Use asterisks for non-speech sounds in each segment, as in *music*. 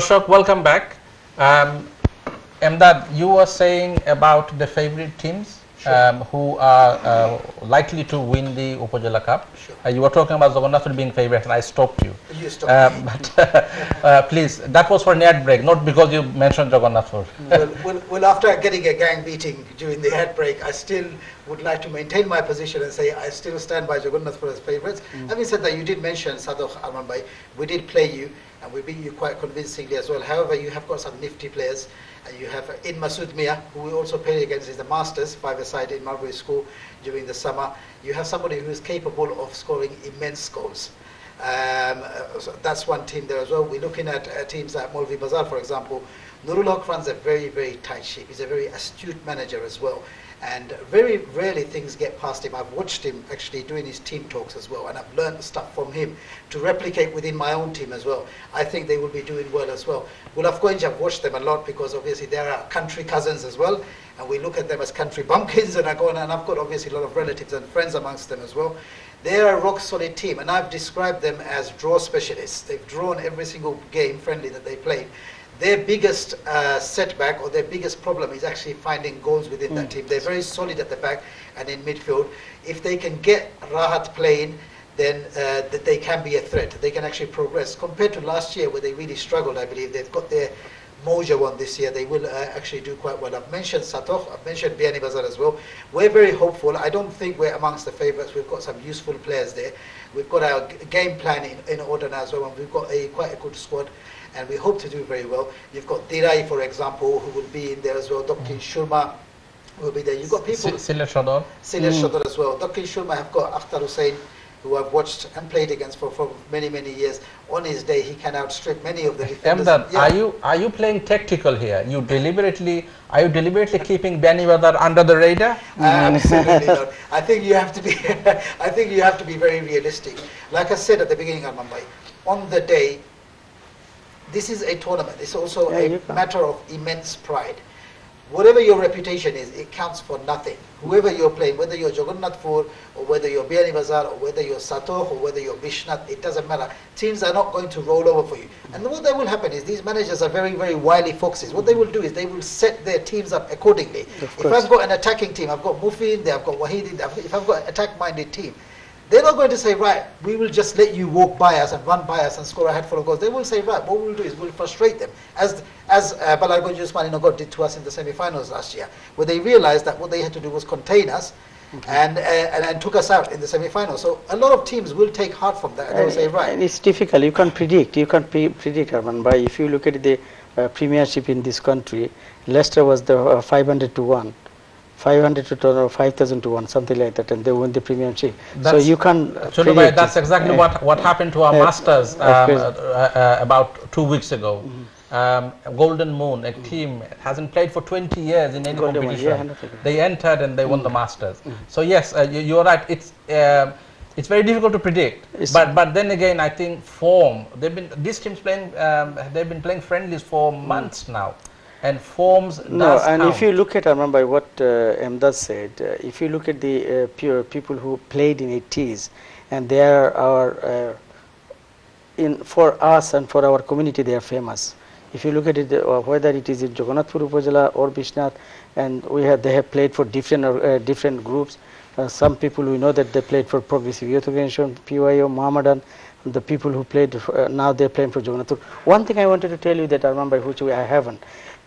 Doshok, welcome back. Um, Emdad, you were saying about the favorite teams um, who are uh, likely to win the Upazila Cup. Sure. Uh, you were talking about Jagannathpur being favorite and I stopped you. You stopped me. but *laughs* uh, please, that was for an ad break, not because you mentioned Jagannathpur. well, well, well, after getting a gang beating during the ad break, I still would like to maintain my position and say I still stand by Jagannath as favourites. Having said that, you did mention Sadok Amanbai. We did play you, and we beat you quite convincingly as well. However, you have got some nifty players. You have In Masood Mia, who we also played against in the Masters, five-a-side in Marbury School during the summer. You have somebody who is capable of scoring immense goals. Um, uh, so that's one team there as well. We're looking at uh, teams like Molvi Bazar, for example. Nurul Haq runs a very, very tight ship. He's a very astute manager as well. And very rarely things get past him. I've watched him actually doing his team talks as well, and I've learned stuff from him to replicate within my own team as well. I think they will be doing well as well. Well, of course, I've watched them a lot because obviously they are our country cousins as well, and we look at them as country bumpkins, *laughs* and I go and I've got obviously a lot of relatives and friends amongst them as well. They are a rock solid team, and I've described them as draw specialists. They've drawn every single game friendly that they played. Their biggest uh, setback or their biggest problem is actually finding goals within that team. They're very solid at the back and in midfield. If they can get Rahat playing, then uh, that they can be a threat. They can actually progress compared to last year where they really struggled. I believe they've got their mojo one this year. They will uh, actually do quite well. I've mentioned Satoh. I've mentioned Biani Bazar as well. We're very hopeful. I don't think we're amongst the favourites. We've got some useful players there. We've got our game plan in, in order now as well, and we've got a quite a good squad. And we hope to do very well. You've got Dirai, for example, who will be in there as well. Dr. Mm. Shurma will be there. You've got people. Sile Shodor. Senior mm. Shadar as well. Dr. Shurma have got Akhtar Hussain, who I've watched and played against for, for many, many years. On his day, he can outstrip many of the defenders. Emdad, Yeah. are you are you playing tactical here? You deliberately are you deliberately keeping Bani Badar under the radar? Uh, absolutely not. I think you have to be. *laughs* I think you have to be very realistic. Like I said at the beginning of Mumbai, on the day, this is a tournament. It's also Yeah, a matter of immense pride. Whatever your reputation is, it counts for nothing. Whoever you're playing, whether you're Jagannathpur or whether you're Biani Bazar or whether you're Satoh or whether you're Bishnath, it doesn't matter. Teams are not going to roll over for you. And what that will happen is these managers are very, very wily foxes. What they will do is they will set their teams up accordingly. If. I've got an attacking team, I've got Mufi in there, I've got Wahid in there, if I've got an attack-minded team, they're not going to say, right, we will just let you walk by us and run by us and score a handful of goals. They will say, right, what we'll do is we'll frustrate them, as as uh, Balargo Usmani Nogod did to us in the semi-finals last year, where they realized that what they had to do was contain us and, uh, and and took us out in the semi-finals. So a lot of teams will take heart from that and they'll say, right, and it's difficult. You can't predict. You can't pre- predict, Arman. By if you look at the uh, premiership in this country, Leicester was the uh, 500 to one, 500 to two, or 5,000 to one, something like that, and they won the premiership. so you. Uh, bhai, predict that's exactly Uh, what, what happened to our uh, masters um, uh, uh, about two weeks ago. Um, Golden Moon, a team hasn't played for 20 years in any Golden Moon, competition. yeah, know that. they entered and they won the masters. So yes, uh, you, you're right. It's um it's very difficult to predict. It's- but but then again, I think form. They've been these teams playing. Um, they've been playing friendlies for months now, and forms. No, and if you look at, I remember what uh, Emdad said, uh, if you look at the uh, pure people who played in 80s, and they are our, uh, in, for us and for our community, they are famous. If you look at it, uh, whether it is in Jagannathpur Upazila or Bishnath, and we have, they have played for different, uh, different groups. Uh, some people we know that they played for Progressive Youth Organization, PYO, Mohammedan, the people who played, uh, now they're playing for Jagannathpur. One thing I wanted to tell you that I remember, which we, I haven't,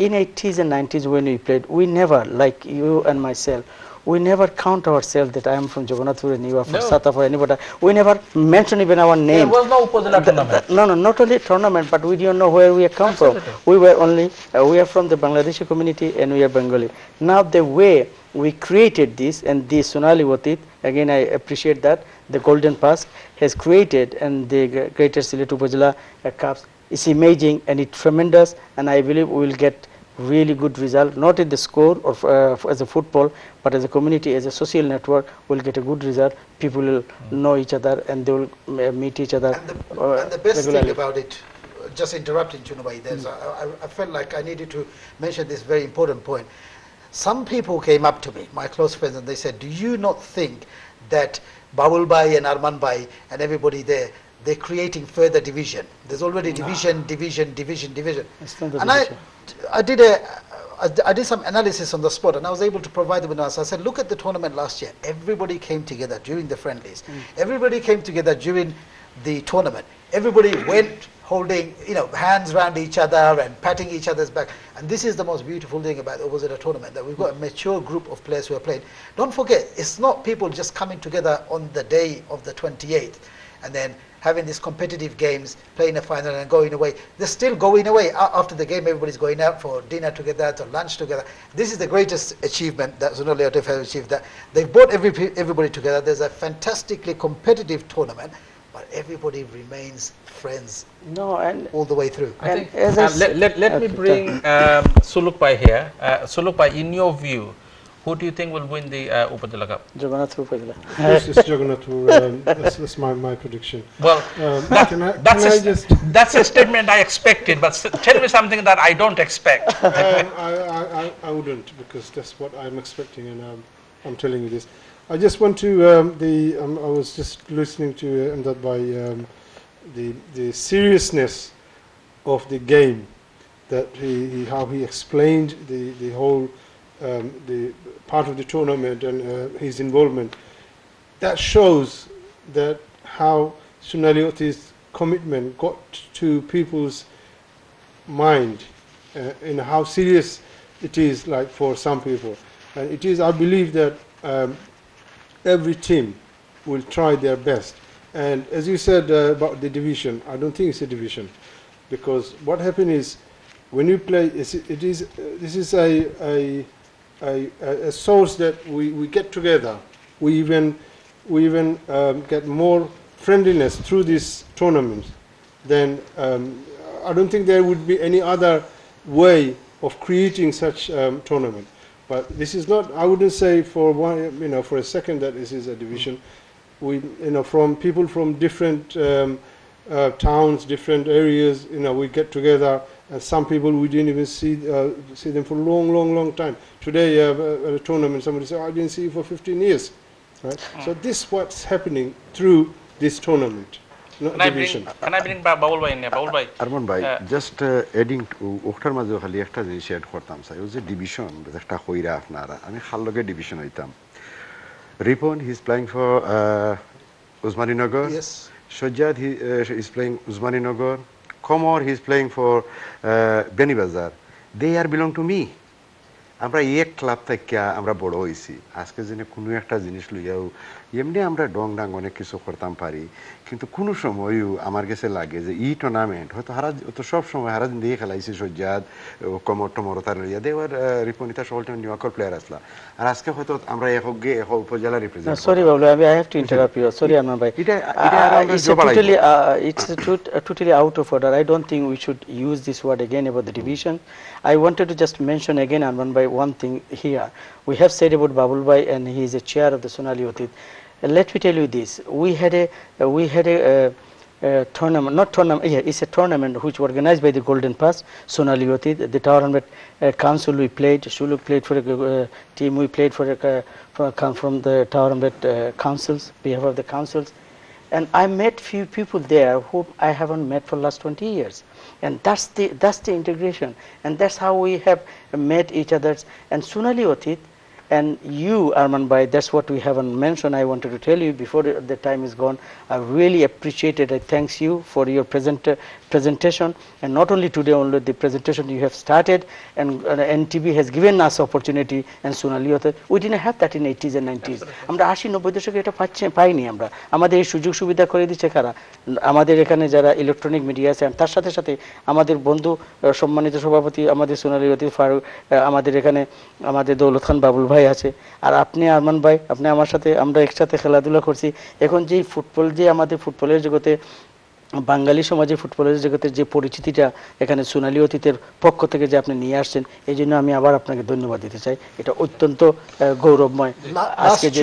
in 80s and 90s when we played, we never, like you and myself, we never count ourselves that I am from Jagannathpur and you are from No. Africa, anybody. We never mention even our name. there was no Upazila tournament. No, no, not only tournament, but we don't know where we come Absolutely. from. We were only, uh, we are from the Bangladeshi community and we are Bengali. Now the way we created this and the Sonali Otit, again I appreciate that, the Golden Pass has created and the Gre- Greater Sylhet Upazila uh, Cups is amazing and it's tremendous and I believe we will get really good result, not in the score or uh, as a football, but as a community, as a social network, we'll get a good result. People will know each other and they will uh, meet each other And the, uh, and the best regularly. thing about it, just interrupting Chunubai, there's, I, I- I felt like I needed to mention this very important point. Some people came up to me, my close friends, and they said, do you not think that Babul Bhai and Arman Bhai and everybody there, they're creating further division. There's already division, division, division, division. The and I, division. I did a, I I did some analysis on the spot, and I was able to provide them with an answer. I said, look at the tournament last year. Everybody came together during the friendlies. Mm. Everybody came together during the tournament. Everybody went holding, you know, hands around each other and patting each other's back. And this is the most beautiful thing about the tournament that we've got a mm. mature group of players who are playing. Don't forget, it's not people just coming together on the day of the 28th and then having these competitive games, playing a final and going away. They're still going away. After the game, everybody's going out for dinner together, to lunch together. This is the greatest achievement that Sonali Otit has achieved. That they've brought every, everybody together. There's a fantastically competitive tournament, but everybody remains friends No, and all the way through. I think uh, said- let, let, let me bring um, Suluk Bhai here. Uh, Suluk Bhai, in your view, who do you think will win the uh, Upazila Cup? Jagannathpur Upazila. Yes, it's Jagannath. Um, that's, that's my, my prediction. Well, Um, that- can I, that's, can a, I just? that's a statement I expected, but tell me something that I don't expect. um, I, I, I, I wouldn't because that's what I'm expecting, and um, I'm telling you this. I just want to. Um, the um, I was just listening to uh, Amdad by um, the the seriousness of the game, that he, he how he explained the the whole um, the part of the tournament and uh, his involvement. That shows that how Sunalioti's commitment got to people's mind uh, in how serious it is like for some people. And it is i believe that um, every team will try their best. And as you said uh, about the division i don't think it's a division. Because what happened is when you play it is uh, this is a a, a, a source that we, we get together we even we even um, get more friendliness through this tournament then um, I don't think there would be any other way of creating such um, tournament. But this is not. I wouldn't say for one, you know, for a second that this is a division. We, you know, from people from different um, uh, towns, different areas, you know, we get together. And some people we didn't even see uh, see them for a long, long, long time. Today uh, at a tournament, somebody said, oh, "I didn't see you for 15 years." Right. So this what's happening through this tournament, not Can I bring, division. can I bring Ba- Babul Bhai in here? Babul Bhai, Arman ভাই Uh, just adding ওটার মাঝে খালি একটা জিনিস add করতাম চাই ও যে division একটা কইরা আপনারা আমি খাল লগে ডিভিশন হইতাম Ripon he is playing for Osmaninagar Yes. Sajjad he is playing Osmaninagar Komor, he is playing for uh, Beni Bazar. They are belong to me. আমরা এক ক্লাব থেকে আমরা বড় হয়েছি। আজকে যেন কোনো একটা জিনিস লইয়াও এমনি আমরা ডং ডাং অনেক কিছু করতাম পারি কিন্তু কোনো সময়ও আমার কাছে লাগে যে ই টুর্নামেন্ট হয়তো হারা তো সব সময় হারা দিয়ে খেলাইছি সজ্জাদ কমর টমর তার লইয়া। দেওয়ার রিপনিতা সকল নিউইয়র্কের প্লেয়ার আসলা। আর আজকে হয়তো আমরা এক গে এক উপজেলা রিপ্রেজেন্ট সরি বাবলু আমি I have to interrupt you sorry আমার ভাই it's totally out of order I don't think we should use this word again about the division I wanted to just mention again urban ভাই one thing here. We have said about Babul bhai, and he is a chair of the Sonali Otit. Uh, let me tell you this: we had a, uh, we had a. Uh, tournament, not tournament, yeah, it's a tournament which was organized by the Golden Pass, Sonali Yoti, the, tournament uh, council we played, Shuluk played for a uh, team, we played for a, for a, com- from the tournament uh, councils, behalf of the councils. And I met few people there whom I haven't met for last 20 years. And that's the, that's the integration. And that's how we have met each other. And Sunali Otit, and you, Arman Bhai, that's what we haven't mentioned. I wanted to tell you before the the time is gone. I really appreciate it. I thanks you for your present, uh, presentation. And not only today, only the presentation you have started, and uh, NTB has given us opportunity. And Sonali we didn't have that in 80s and 90s. আমরা আশি নব্বই দশকে এটা পাচ্ছি পাইনি আমরা আমাদের এই সুযোগ সুবিধা করে দিচ্ছে কারা আমাদের এখানে যারা ইলেকট্রনিক মিডিয়া আছে তার সাথে সাথে আমাদের বন্ধু সম্মানিত সভাপতি আমাদের সোনালী অতি ফারুক আমাদের এখানে আমাদের দৌলত খান বাবুল ভাই আছে আর আপনি আরমান ভাই আপনি আমার সাথে আমরা একসাথে খেলাধুলা করছি এখন যে ফুটবল যে আমাদের ফুটবলের জগতে বাঙালি সমাজে ফুটবলের জগতে যে পরিচিতিটা এখানে সোনালি অতীতের পক্ষ থেকে যে আপনি নিয়ে আসছেন এই জন্য আমি আবার আপনাকে ধন্যবাদ দিতে চাই। এটা অত্যন্ত গৌরবময় আজকে যে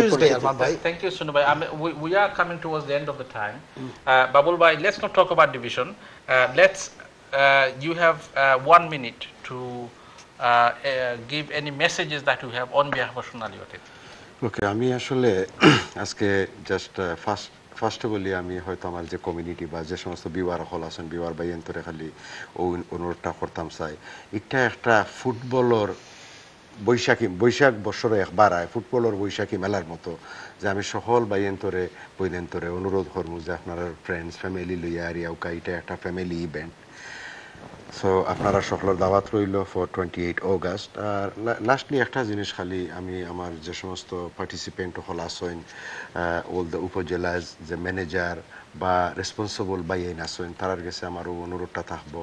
থ্যাংক ইউ সোনু ভাই। আমি we are coming towards the end of the time Babul ভাই let's not talk about division let's you have 1 minute to give any messages that you have on behalf of Sonali Atit okay আমি আসলে *clears throat* আজকে just first uh, first of all আমি হয়তো আমার যে community বা যে সমস্ত বিবার হল আছেন, বিবার বা এন্তরে খালি অনুরোধটা করতাম চাই। এটা একটা ফুটবলর বৈশাখী বৈশাখ বছরে একবার আয়, ফুটবলের বৈশাখী মেলার মতো। যে আমি সকল এন্তরে বৈদেন্তরে অনুরোধ করব যে আপনার ফ্রেন্ডস ফ্যামিলি লইয়া আর ইয়াউকা এটা একটা ফ্যামিলি ইভেন্ট সো আপনারা সকলের দাওয়াত রইল ফর টোয়েন্টি এইট অগাস্ট আর লাস্টলি একটা জিনিস খালি, আমি আমার যে সমস্ত পার্টিসিপেন্ট হল আসেন ওল দ্য উপজেলার যে ম্যানেজার বা রেসপন্সিবল বাইন আসেন তারার কাছে আমারও অনুরোধটা থাকব।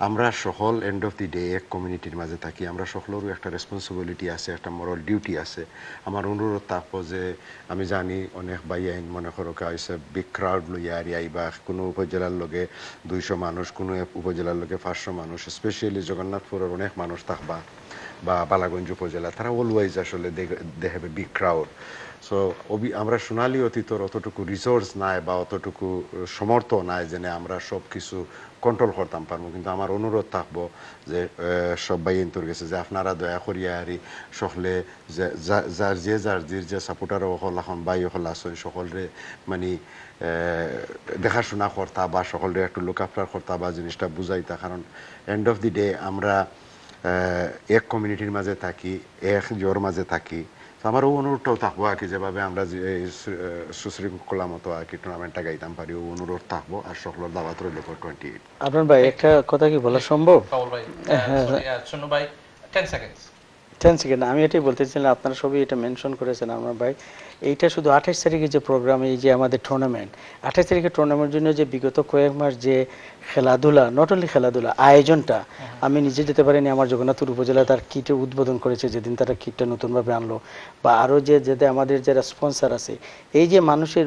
আমরা সকল এন্ড অফ দি ডে এক কমিউনিটির মাঝে থাকি। আমরা সকলেরও একটা রেসপন্সিবিলিটি আছে, একটা মরাল ডিউটি আছে। আমার অনুরোধ থাকব যে আমি জানি অনেক বাই আইন মনে করো হয়েছে বিগ ক্রাউড লইয়া আর আইবা কোনো উপজেলার লগে দুইশো মানুষ, কোনো উপজেলার লগে পাঁচশো মানুষ স্পেশালি জগন্নাথপুরের অনেক মানুষ থাকবা বা বালাগঞ্জ উপজেলা, তারা অলওয়াইজ আসলে they have big crowd so অবি আমরা সোনালী অতীতর অতটুকু রিসোর্স নাই বা অতটুকু সমর্থ নাই যেন আমরা সব কিছু কন্ট্রোল করতাম পারব, কিন্তু আমার অনুরোধ থাকব যে সবাই ইন্তর গেছে যে আপনারা দয়া করিয়া আরি সকলে যার যে যার যে যে সাপোর্টার হল, এখন বাই হল আসেন সকলরে মানে দেখাশোনা করতা বা সকলরে একটু লুক আফটার করতা বা জিনিসটা বুঝাইতা। কারণ এন্ড অফ দি ডে আমরা এক কমিউনিটির মাঝে থাকি, এক জোর মাঝে থাকি। আমারও অনুরোধটাও থাকব আর কি যেভাবে আমরা সুশ্রী সুশৃঙ্খলা মতো আর কি টুর্নামেন্টটা গাইতাম পারি ও অনুরোধ থাকব আর সকলের দাওয়াত রইল ফর টোয়েন্টি এইট আপনার ভাই একটা কথা কি বলা সম্ভব? ভাই ভাই টেন সেকেন্ডস টেন সেকেন্ড আমি এটাই বলতেছিলাম আপনারা সবই এটা মেনশন করেছেন আমার ভাই। এইটা শুধু আঠাশ তারিখে যে প্রোগ্রাম এই যে আমাদের টুর্নামেন্ট আঠাশ তারিখের টুর্নামেন্টের জন্য যে বিগত কয়েক মাস যে খেলাধুলা নট অনলি খেলাধুলা আয়োজনটা আমি নিজে যেতে পারিনি আমার জগন্নাথপুর উপজেলা তার কিটের উদ্বোধন করেছে যেদিন তারা কিটটা নতুনভাবে আনলো। বা আরও যে যাতে আমাদের যারা স্পন্সার আছে এই যে মানুষের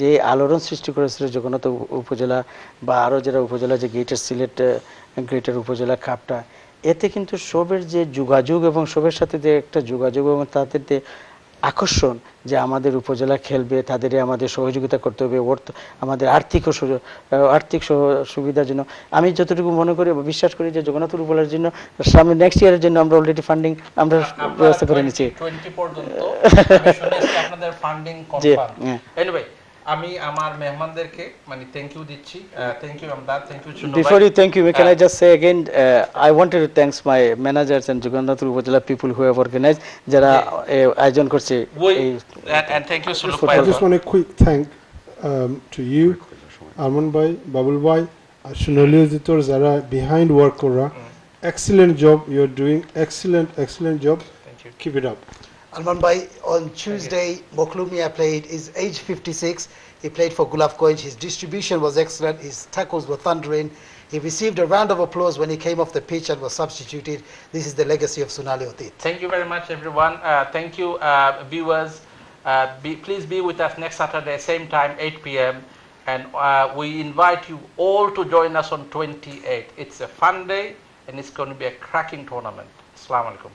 যে আলোড়ন সৃষ্টি করেছিল জগন্নাথ উপজেলা বা আরও যারা উপজেলা যে গেটের সিলেট গ্রেটার উপজেলা কাপটা এতে কিন্তু সবের যে যোগাযোগ এবং সবের সাথে যে একটা যোগাযোগ এবং তাদের যে আকর্ষণ যে আমাদের উপজেলা খেলবে তাদের আমাদের সহযোগিতা করতে হবে অর্থ আমাদের আর্থিক আর্থিক সুবিধার জন্য। আমি যতটুকু মনে করি বিশ্বাস করি যে জগন্নাথপুর উপজেলার জন্য সামনে নেক্সট ইয়ারের জন্য আমরা অলরেডি ফান্ডিং আমরা ব্যবস্থা করে নিচ্ছি। আমি আমার মেহমানদেরকে মানে থ্যাংক ইউ দিচ্ছি। থ্যাংক ইউ আমদার থ্যাংক ইউ শুনো before you thank you can I just say again I wanted to thanks my managers and জুগন্ধাতুর উপজেলা পিপল হু হ্যাভ অর্গানাইজ যারা আয়োজন করছে এন্ড থ্যাংক ইউ সুলুক ভাই। I just want to quick thank to you Arman ভাই বাবুল ভাই আর সোনালি অজিতর যারা বিহাইন্ড ওয়ার্ক করা excellent job you are doing excellent excellent job keep it up Arman Bhai, on Tuesday, Moklumia played, is age 56. He played for Gulaf Koinj. His distribution was excellent. His tackles were thundering. He received a round of applause when he came off the pitch and was substituted. This is the legacy of Sunali Otit. Thank you very much, everyone. Uh, thank you, uh, viewers. Uh, be, please be with us next Saturday, same time, 8 p.m. And uh, we invite you all to join us on 28. It's a fun day and it's going to be a cracking tournament. Assalamu alaikum.